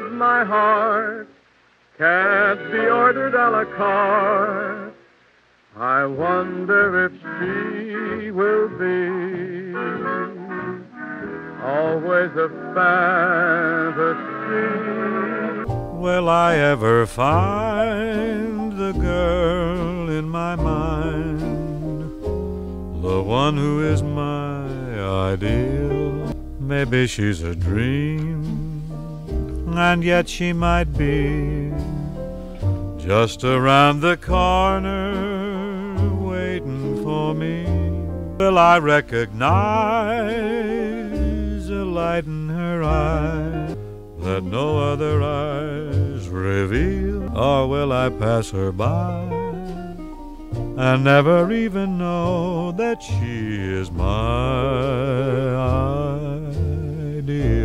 of my heart can't be ordered a la carte. I wonder if she will be always a fantasy. Will I ever find the girl in my mind? The one who is my ideal? Maybe she's a dream, and yet she might be just around the corner waiting for me. Will I recognize a light in her eye that no other eyes reveal? Or will I pass her by and never even know that she is my ideal?